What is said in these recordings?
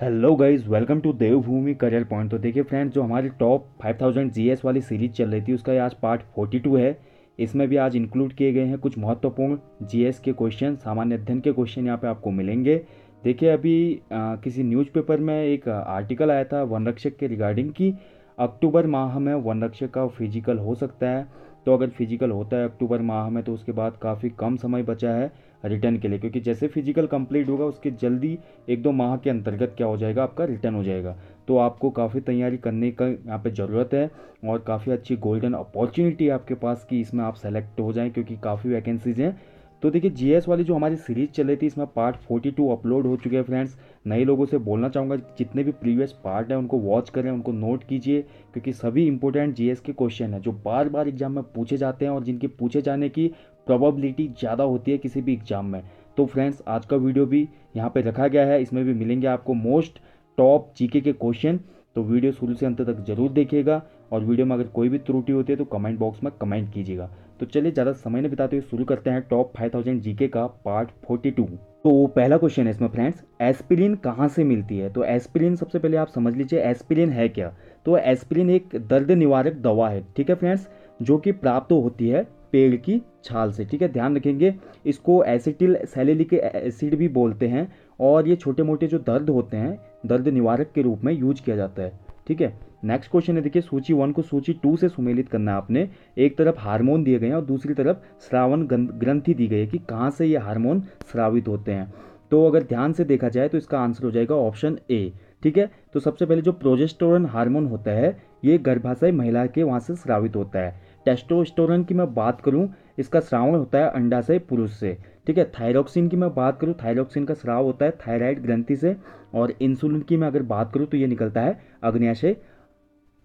Hello guys welcome to Devbhoomi career point तो देखिए friends जो हमारी टॉप 5000 जीएस वाली सीरीज़ चल रही थी उसका आज पार्ट 42 है। इसमें भी आज इंक्लूड किए गए हैं कुछ महत्वपूर्ण जीएस के क्वेश्चन सामान्य अध्ययन के क्वेश्चन यहाँ पे आपको मिलेंगे। देखिए अभी आ, किसी न्यूज़पेपर में एक आर्टिकल आया था वन रक्षक के रिगार्डिंग कि। अक्टूबर माह में वन रक्षक का फ़िज़िकल हो सकता है। तो अगर फ़िज़िकल होता है अक्टूबर माह में तो उसके बाद काफ़ी कम समय बचा है रिटर्न के लिए, क्योंकि जैसे फ़िज़िकल कंप्लीट होगा, उसके जल्दी एक दो माह के अंतर्गत क्या हो जाएगा, आपका रिटर्न हो जाएगा। तो आपको काफ़ी तैयारी करने का यहाँ पे ज़रूरत है और काफ़ी अच्छी गोल्डन अपॉर्चुनिटी आपके पास कि इसमें आप सेलेक्ट हो जाएँ, क्योंकि काफ़ी वैकेंसीज हैं। तो देखिए जीएस वाली जो हमारी सीरीज़ चल रही थी, इसमें पार्ट 42 अपलोड हो चुके हैं फ्रेंड्स नए लोगों से बोलना चाहूँगा, जितने भी प्रीवियस पार्ट हैं, उनको वॉच करें, उनको नोट कीजिए, क्योंकि सभी इंपॉर्टेंट जीएस के क्वेश्चन हैं, जो बार बार एग्ज़ाम में पूछे जाते हैं और जिनके पूछे जाने की प्रोबेबिलिटी ज़्यादा होती है किसी भी एग्ज़ाम में। तो फ्रेंड्स आज का वीडियो भी यहाँ पर रखा गया है। इसमें भी मिलेंगे आपको मोस्ट टॉप जीके के क्वेश्चन तो वीडियो शुरू से अंत तक ज़रूर देखिएगा और वीडियो में अगर कोई भी त्रुटि होती है तो कमेंट बॉक्स में कमेंट कीजिएगा। तो चलिए ज़्यादा समय नहीं बिताते हुए शुरू करते हैं टॉप 5000 जीके का पार्ट 42 तो पहला क्वेश्चन है इसमें फ्रेंड्स एस्पिरिन कहाँ से मिलती है? तो एस्पिरिन सबसे पहले आप समझ लीजिए एस्पिरिन है क्या? तो एस्पिरिन एक दर्द निवारक दवा है, ठीक है फ्रेंड्स जो कि प्राप्त होती है पेड़ की छाल से, ठीक है? ध्यान रखेंगे, इसको एसिटिल सैलिलिक एसिड भी बोलते हैं, और ये छोटे मोटे जो दर्द होते हैं, दर्द निवारक के रूप में यूज़ किया जाता है, ठीक है? नेक्स्ट क्वेश्चन है, देखिए, सूची वन को सूची टू से सुमेलित करना है आपने। एक तरफ़ हार्मोन दिए गए हैं और दूसरी तरफ़ श्रावण ग्रंथि दी गई है कि कहाँ से ये हार्मोन श्रावित होते हैं। तो अगर ध्यान से देखा जाए तो इसका आंसर हो जाएगा ऑप्शन ए ठीक है? तो सबसे पहले जो प्रोजेस्टोरन हार्मोन होता है, ये गर्भाशय महिला के वहाँ से श्रावित होता है। टेस्टोस्टोरन की मैं बात करूँ, इसका श्रावण होता है अंडाशय पुरुष से, ठीक है? थायरोक्सिन की मैं बात करूँ थायरोक्सिन का स्राव होता है थायराइड ग्रंथि से। और इंसुलिन की मैं अगर बात करूँ तो ये निकलता है अग्न्याशय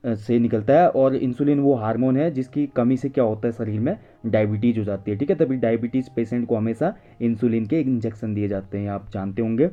से निकलता है और इंसुलिन वो हार्मोन है जिसकी कमी से क्या होता है शरीर में? डायबिटीज़ हो जाती है, ठीक है? तभी डायबिटीज़ पेशेंट को हमेशा इंसुलिन के इंजेक्शन दिए जाते हैं, आप जानते होंगे।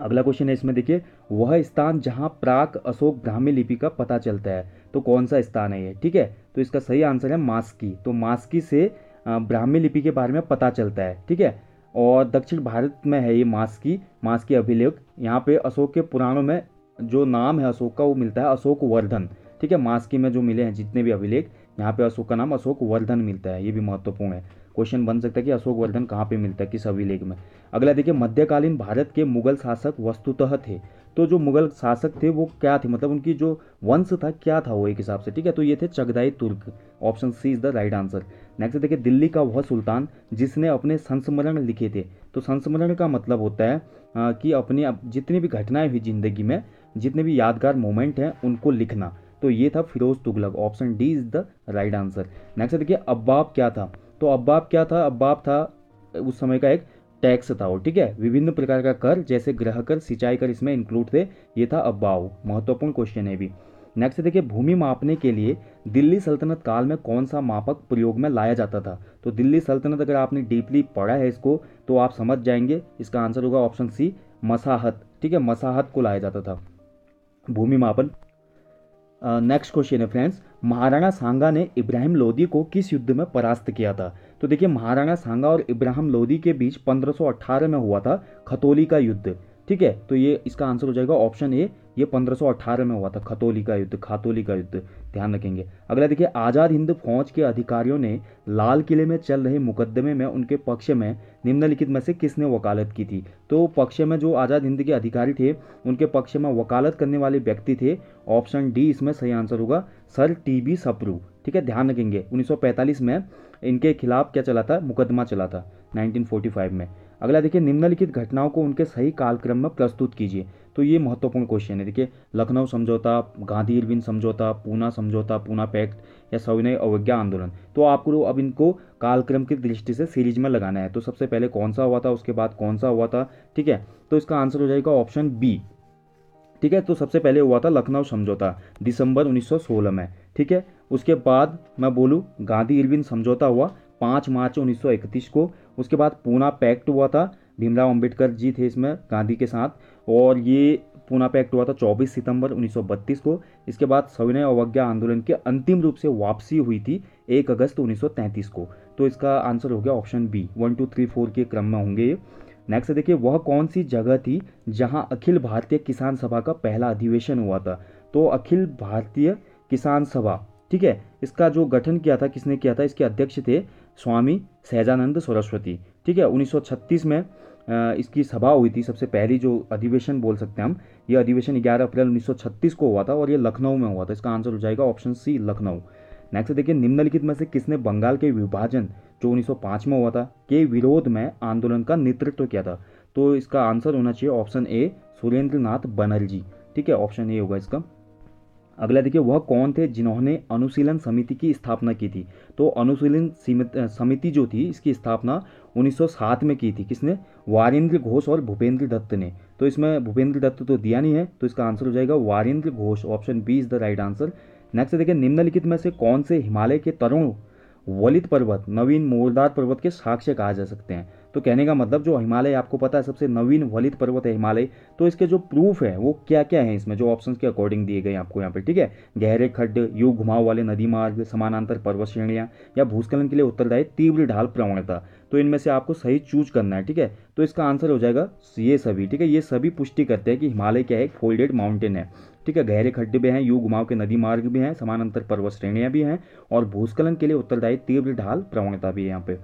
अगला क्वेश्चन है, इसमें देखिए, वह स्थान जहाँ प्राक अशोक ब्राह्मी लिपि का पता चलता है। तो कौन सा स्थान है ये, ठीक है? तो इसका सही आंसर है मास्की। तो मास्की से ब्राह्मी लिपि के बारे में पता चलता है, ठीक है? और दक्षिण भारत में है ये मास्की मास्की अभिलेख। यहाँ पे अशोक के पुराणों में जो नाम है अशोक का, वो मिलता है अशोक वर्धन। ठीक है, मास्की में जो मिले हैं जितने भी अभिलेख, यहाँ पे अशोक का नाम अशोक वर्धन मिलता है, ये भी महत्वपूर्ण है। क्वेश्चन बन सकता है कि अशोक वर्धन कहाँ पे मिलता है, किस अभिलेख में? अगला देखिए, मध्यकालीन भारत के मुगल शासक वस्तुतः थे। तो जो मुगल शासक थे, वो क्या थे? मतलब उनकी जो वंश था, क्या था वो एक हिसाब से? ठीक है तो ये थे Chagatai Turk. Option C is the right answer next देखिए, दिल्ली का वह सुल्तान, जिसने अपने संस्मरण लिखे थे। तो संस्मरण का मतलब होता है कि अपनी जितनी भी घटनाएँ हुई ज़िंदगी में जितने भी यादगार मोमेंट हैं, उनको लिखना। तो ये था Firoz Tughlaq, option D is the right answer. Next देखिए अब्बाब क्या था? तो अब्बाब क्या था? अब्बाब था, उस समय का एक टैक्स था वो, ठीक है? विभिन्न प्रकार का कर, जैसे ग्रह कर, सिंचाई कर, इसमें इंक्लूड थे। ये था अब्बाव महत्वपूर्ण क्वेश्चन है भी। नेक्स्ट देखिए, भूमि मापने के लिए दिल्ली सल्तनत काल में कौन सा मापक प्रयोग में लाया जाता था? तो दिल्ली सल्तनत, अगर आपने डीपली पढ़ा है इसको तो आप समझ जाएँगे। इसका आंसर होगा ऑप्शन सी, मसाहत, ठीक है? मसाहत को लाया जाता था। भूमि मापन। नेक्स्ट क्वेश्चन है फ्रेंड्स महाराणा सांगा ने इब्राहिम लोदी को किस युद्ध में परास्त किया था? तो देखिए, महाराणा सांगा और इब्राहिम लोदी के बीच 1518 में हुआ था खतोली का युद्ध। ठीक है तो ये इसका आंसर हो जाएगा ऑप्शन ए ये 1518 में हुआ था, खतोली का युद्ध, खातोली का युद्ध, ध्यान रखेंगे। अगला देखिए, आज़ाद हिंद फौज के अधिकारियों ने लाल किले में चल रहे मुकदमे में उनके पक्ष में निम्नलिखित में से किसने वकालत की थी? तो पक्ष में जो आज़ाद हिंद के अधिकारी थे, उनके पक्ष में वकालत करने वाले व्यक्ति थे, ऑप्शन डी इसमें सही आंसर होगा, सर टी बी सप्रू। ठीक है, ध्यान रखेंगे 1945 में इनके खिलाफ क्या चला था? मुकदमा चला था 1945 में। अगला देखिए, निम्नलिखित घटनाओं को उनके सही कालक्रम में प्रस्तुत कीजिए। तो ये महत्वपूर्ण क्वेश्चन है। देखिए, लखनऊ समझौता, गांधी इरविन समझौता, पूना समझौता, पूना पैक्ट या सविनय अवज्ञा आंदोलन। तो आपको अब इनको कालक्रम की दृष्टि से सीरीज़ में लगाना है। तो सबसे पहले कौन सा हुआ था? उसके बाद कौन सा हुआ था? ठीक है? तो इसका आंसर हो जाएगा ऑप्शन बी ठीक है? तो सबसे पहले हुआ था लखनऊ समझौता, दिसंबर 1916 में। ठीक है? उसके बाद मैं बोलूँ, गांधी इरविन समझौता हुआ पाँच मार्च 1931 को। उसके बाद पूना पैक्ट हुआ था। भीमराव अंबेडकर जी थे इसमें, गांधी के साथ। और ये पूना पैक्ट हुआ था 24 सितंबर 1932 को। इसके बाद सविनय अवज्ञा आंदोलन के अंतिम रूप से वापसी हुई थी 1 अगस्त 1933 को। तो इसका आंसर हो गया option B. One, two, three, four के क्रम में होंगे ये। नेक्स्ट देखिए, वह कौन सी जगह थी जहाँ अखिल भारतीय किसान सभा का पहला अधिवेशन हुआ था? तो अखिल भारतीय किसान सभा, ठीक है? इसका जो गठन किया था, किसने किया था? इसके अध्यक्ष थे स्वामी सहजानंद सरस्वती। ठीक है 1936 में इसकी सभा हुई थी, सबसे पहली जो अधिवेशन बोल सकते हैं हम, ये अधिवेशन 11 अप्रैल 1936 को हुआ था और ये लखनऊ में हुआ था। इसका आंसर हो जाएगा ऑप्शन सी, लखनऊ। नेक्स्ट देखिए, निम्नलिखित में से किसने बंगाल के विभाजन, जो 1905 में हुआ था, के विरोध में आंदोलन का नेतृत्व किया था? तो इसका आंसर होना चाहिए ऑप्शन ए सुरेंद्र नाथ बनर्जी। ठीक है, ऑप्शन ए होगा इसका। अगला देखिए, वह कौन थे जिन्होंने अनुशीलन समिति की स्थापना की थी? तो अनुशीलन समिति जो थी, इसकी स्थापना 1907 में की थी। किसने? वारेंद्र घोष और भूपेंद्र दत्त ने। तो इसमें भूपेंद्र दत्त तो दिया नहीं है तो इसका आंसर हो जाएगा Barindra Ghosh, option B is the right answer. Next देखिए, निम्नलिखित में से कौन से हिमालय के तरुण वलित पर्वत, नवीन मोरदार पर्वत के साक्ष्य कहा जा सकते हैं? तो कहने का मतलब जो हिमालय, आपको पता है, सबसे नवीन वलित पर्वत है हिमालय। तो इसके जो प्रूफ है, वो क्या क्या है इसमें? जो ऑप्शन के अकॉर्डिंग दिए गए आपको यहाँ पे, ठीक है? गहरे खड्ड, यू घुमाव वाले नदी मार्ग, समानांतर पर्वत श्रेणियाँ, या भूस्खलन के लिए उत्तरदायी तीव्र ढाल प्रवणता। तो इनमें से आपको सही चूज़ करना है, ठीक है? तो इसका आंसर हो जाएगा ये सभी, ठीक है? ये सभी पुष्टि करते हैं कि हिमालय क्या है? एक फोल्डेड माउंटेन है, ठीक है? गहरे खड्डे भी हैं, यू घुमाव के नदी मार्ग भी हैं, समानांतर पर्वत श्रेणियाँ भी हैं, और भूस्खलन के लिए उत्तरदायी तीव्र ढाल प्रवणता भी है यहाँ पे।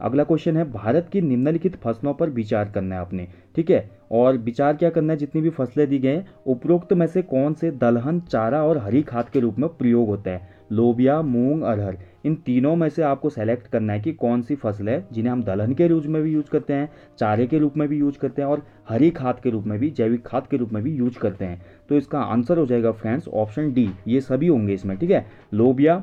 अगला क्वेश्चन है, भारत की निम्नलिखित फ़सलों पर विचार करना है आपने, ठीक है? और विचार क्या करना है? जितनी भी फ़सलें दी गई हैं, उपरोक्त में से कौन से दलहन, चारा और हरी खाद के रूप में प्रयोग होता है? लोबिया, मूंग, अरहर, इन तीनों में से आपको सेलेक्ट करना है कि कौन सी फ़सल है जिन्हें हम दलहन के रूप में भी यूज़ करते हैं, चारे के रूप में भी यूज़ करते हैं और हरी खाद के रूप में भी, जैविक खाद के रूप में भी यूज़ करते हैं। तो इसका आंसर हो जाएगा फ्रेंड्स ऑप्शन डी ये सभी होंगे इसमें, ठीक है? लोबिया,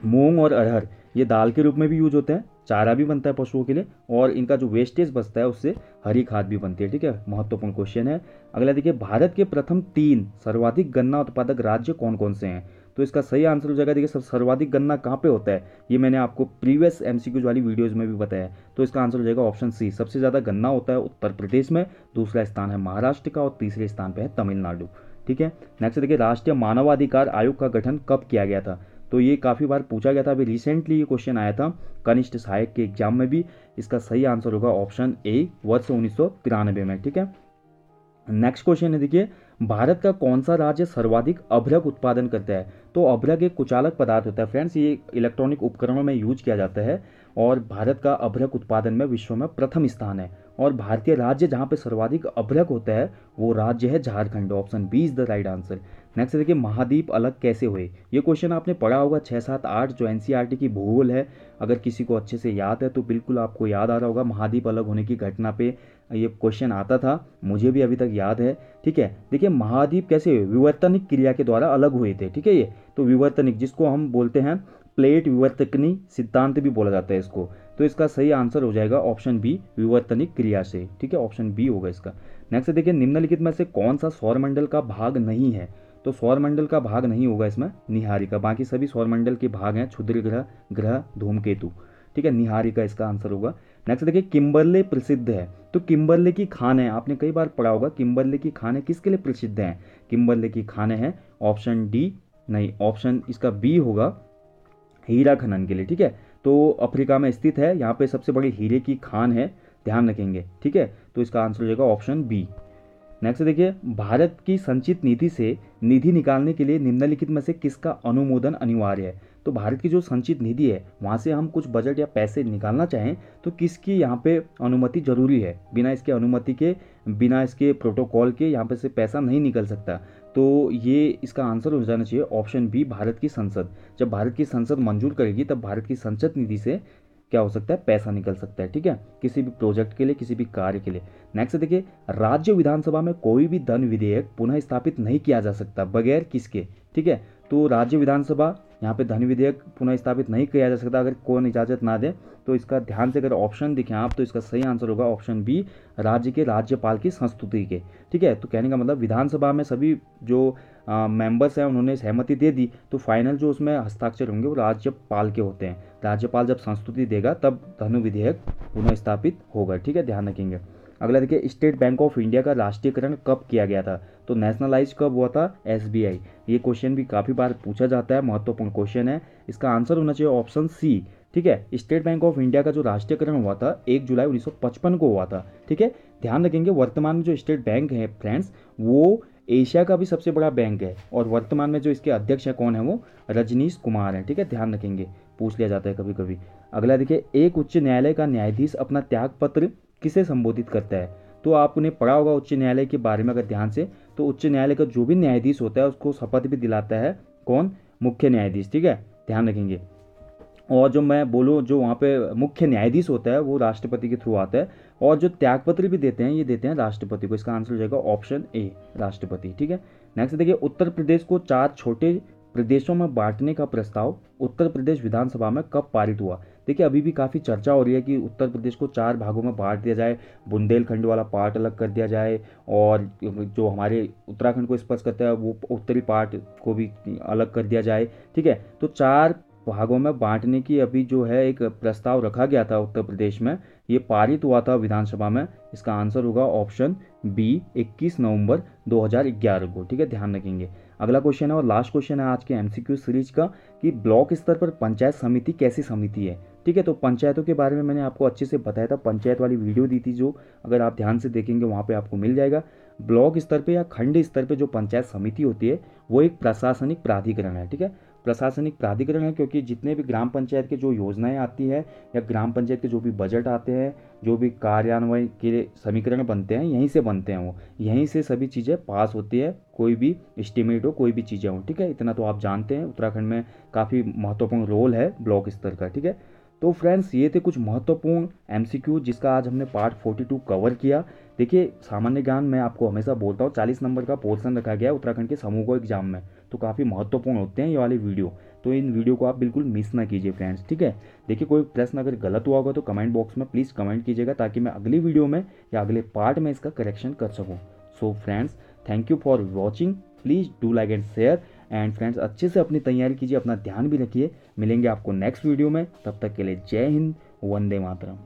मूंग और अरहर, ये दाल के रूप में भी यूज़ होते हैं चारा भी बनता है पशुओं के लिए और इनका जो वेस्टेज बचता है उससे हरी खाद भी बनती है, ठीक है? महत्वपूर्ण क्वेश्चन है। अगला देखिए, भारत के प्रथम तीन सर्वाधिक गन्ना उत्पादक राज्य कौन कौन से हैं? तो इसका सही आंसर हो जाएगा, देखिए, सब सर्वाधिक गन्ना कहाँ पे होता है? ये मैंने आपको प्रीवियस एमसीक्यूज वाली वीडियोज़ में भी बताया तो इसका आंसर हो जाएगा ऑप्शन सी सबसे ज़्यादा गन्ना होता है उत्तर प्रदेश में, दूसरा स्थान है महाराष्ट्र का और तीसरे स्थान पर है तमिलनाडु, ठीक है? नेक्स्ट देखिए, राष्ट्रीय मानवाधिकार आयोग का गठन कब किया गया था? तो ये काफ़ी बार पूछा गया था। अभी रिसेंटली ये क्वेश्चन आया था कनिष्ठ सहायक के एग्ज़ाम में भी। इसका सही आंसर होगा ऑप्शन ए वर्ष उन्नीस सौ तिरानवे में, ठीक है? नेक्स्ट क्वेश्चन है, देखिए, भारत का कौन सा राज्य सर्वाधिक अभ्रक उत्पादन करता है? तो अभ्रक एक कुचालक पदार्थ होता है। फ्रेंड्स ये इलेक्ट्रॉनिक उपकरणों में यूज़ किया जाता है और भारत का अभ्रक उत्पादन में विश्व में प्रथम स्थान है। और भारतीय राज्य जहाँ पे सर्वाधिक अभ्रक होता है, वो राज्य है Jharkhand. Option B is the right answer next देखिए महाद्वीप अलग कैसे हुए? ये क्वेश्चन आपने पढ़ा होगा छः सात आठ जो एन e की भूगोल है, अगर किसी को अच्छे से याद है तो बिल्कुल आपको याद आ रहा होगा महाद्वीप अलग होने की घटना पे ये क्वेश्चन आता था, मुझे भी अभी तक याद है, ठीक है? देखिए महाद्वीप कैसे हुए? विवर्तनिक क्रिया के द्वारा अलग हुए थे, ठीक है ये? तो विवर्तनिक, जिसको हम बोलते हैं प्लेट विवर्तकनी, सिद्धांत भी बोला जाता है इसको। तो इसका सही आंसर हो जाएगा ऑप्शन बी विवर्तनिक क्रिया से, ठीक है? ऑप्शन बी होगा इसका। नेक्स्ट देखिए, निम्नलिखित में से कौन सा सौरमंडल का भाग नहीं है? तो सौरमंडल का भाग नहीं होगा इसमें, निहारिका। बाकी सभी सौरमंडल के भाग हैं, क्षुद्र ग्रह ग्रह, धूमकेतु। ठीक है, निहारिका इसका आंसर होगा। नेक्स्ट देखिए किम्बरले प्रसिद्ध है। तो किम्बरले की खान आपने कई बार पढ़ा होगा किम्बरले की खाने किसके लिए प्रसिद्ध है? किम्बरले की खाने हैं ऑप्शन डी, नहीं, ऑप्शन इसका बी होगा हीरा खनन के लिए। ठीक है तो अफ्रीका में स्थित है। यहाँ पे सबसे बड़ी हीरे की खान है। ध्यान रखेंगे। ठीक है तो इसका आंसर हो जाएगा ऑप्शन बी। नेक्स्ट देखिए, भारत की संचित निधि से निधि निकालने के लिए निम्नलिखित में से किसका अनुमोदन अनिवार्य है? तो भारत की जो संचित निधि है, वहाँ से हम कुछ बजट या पैसे निकालना चाहें तो किसकी यहाँ पे अनुमति ज़रूरी है? बिना इसके अनुमति के, बिना इसके प्रोटोकॉल के यहाँ पे से पैसा नहीं निकल सकता। तो ये इसका आंसर हो जाना चाहिए ऑप्शन बी भारत की संसद। जब भारत की संसद मंजूर करेगी, तब भारत की संसद निधि से क्या हो सकता है? पैसा निकल सकता है, ठीक है? किसी भी प्रोजेक्ट के लिए, किसी भी कार्य के लिए। नेक्स्ट देखिए, राज्य विधानसभा में कोई भी धन विधेयक पुनः स्थापित नहीं किया जा सकता, बगैर किसके, ठीक है? तो राज्य विधानसभा यहाँ पे धन विधेयक पुनः स्थापित नहीं किया जा सकता, अगर कौन इजाज़त ना दे तो इसका ध्यान से अगर ऑप्शन दिखें आप तो इसका सही आंसर होगा ऑप्शन बी राज्य के राज्यपाल की संस्तुति के। ठीक है? तो कहने का मतलब विधानसभा में सभी जो मेंबर्स हैं, उन्होंने सहमति दे दी तो फाइनल जो उसमें हस्ताक्षर होंगे वो राज्यपाल के होते हैं। राज्यपाल जब संस्तुति देगा, तब धनु विधेयक पुनः स्थापित होगा। ठीक है? ध्यान रखेंगे। अगला देखिए, स्टेट बैंक ऑफ़ इंडिया का राष्ट्रीयकरण कब किया गया था? तो नेशनलाइज कब हुआ था? एसबीआई। ये क्वेश्चन भी काफ़ी बार पूछा जाता है, महत्वपूर्ण क्वेश्चन है। इसका आंसर होना चाहिए ऑप्शन सी ठीक है? स्टेट बैंक ऑफ़ इंडिया का जो राष्ट्रीयकरण हुआ था, एक जुलाई 1955 को हुआ था, ठीक है? ध्यान रखेंगे, वर्तमान में जो स्टेट बैंक है, फ्रेंड्स, वो एशिया का भी सबसे बड़ा बैंक है और वर्तमान में जो इसके अध्यक्ष है कौन है वो? रजनीश कुमार है, ठीक है? ध्यान रखेंगे, पूछ लिया जाता है कभी कभी अगला देखिए, एक उच्च न्यायालय का न्यायाधीश अपना त्याग पत्र किसे संबोधित करता है? तो आपने पढ़ा होगा उच्च न्यायालय के बारे में अगर ध्यान से तो उच्च न्यायालय का जो भी न्यायाधीश होता है, उसको शपथ भी दिलाता है कौन? मुख्य न्यायाधीश, ठीक है? ध्यान रखेंगे। और जो मैं बोलूँ, जो वहाँ पे मुख्य न्यायाधीश होता है, वो राष्ट्रपति के थ्रू आता है। और जो त्यागपत्र भी देते हैं, ये देते हैं राष्ट्रपति को। इसका आंसर हो जाएगा ऑप्शन ए, राष्ट्रपति, ठीक है? नेक्स्ट देखिए, उत्तर प्रदेश को चार छोटे प्रदेशों में बांटने का प्रस्ताव उत्तर प्रदेश विधानसभा में कब पारित हुआ? देखिए, अभी भी काफ़ी चर्चा हो रही है कि उत्तर प्रदेश को चार भागों में बांट दिया जाए। बुंदेलखंड वाला पार्ट अलग कर दिया जाए और जो हमारे उत्तराखंड को स्पर्श करता है, वो उत्तरी पार्ट को भी अलग कर दिया जाए। ठीक है तो चार भागों में बांटने की अभी जो है एक प्रस्ताव रखा गया था उत्तर प्रदेश में। ये पारित हुआ था विधानसभा में। इसका आंसर होगा ऑप्शन बी 21 नवंबर 2011 को। ठीक है, ध्यान रखेंगे। अगला क्वेश्चन है और लास्ट क्वेश्चन है आज के एमसीक्यू सीरीज़ का कि ब्लॉक स्तर पर पंचायत समिति कैसी समिति है? ठीक है तो पंचायतों के बारे में मैंने आपको अच्छे से बताया था। पंचायत वाली वीडियो दी थी जो अगर आप ध्यान से देखेंगे, वहाँ पे आपको मिल जाएगा। ब्लॉक स्तर पे या खंड स्तर पे जो पंचायत समिति होती है, वो एक प्रशासनिक प्राधिकरण है, ठीक है? प्रशासनिक प्राधिकरण है क्योंकि जितने भी ग्राम पंचायत के जो योजनाएँ आती है या ग्राम पंचायत के जो भी बजट आते हैं, जो भी कार्यान्वयन के समीकरण बनते हैं, यहीं से बनते हैं वो। यहीं से सभी चीज़ें पास होती है, कोई भी एस्टिमेट हो, कोई भी चीज़ें हो, ठीक है? इतना तो आप जानते हैं, उत्तराखंड में काफ़ी महत्वपूर्ण रोल है ब्लॉक स्तर का, ठीक है? तो फ्रेंड्स ये थे कुछ महत्वपूर्ण एमसीक्यू जिसका आज हमने पार्ट 42 कवर किया। देखिए, सामान्य ज्ञान मैं आपको हमेशा बोलता हूँ, चालीस नंबर का पोर्सन रखा गया उत्तराखंड के समूह को एग्ज़ाम में। तो काफ़ी महत्वपूर्ण होते हैं ये वाले वीडियो तो इन वीडियो को आप बिल्कुल मिस ना कीजिए फ्रेंड्स ठीक है? देखिए, कोई प्रश्न अगर गलत हुआ होगा तो कमेंट बॉक्स में प्लीज़ कमेंट कीजिएगा ताकि मैं अगली वीडियो में या अगले पार्ट में इसका करेक्शन कर सकूँ। So friends thank you for watching please do like and share and friends अच्छे से अपनी तैयारी कीजिए, अपना ध्यान भी रखिए। मिलेंगे आपको नेक्स्ट वीडियो में। तब तक के लिए जय हिंद, वंदे मातरम।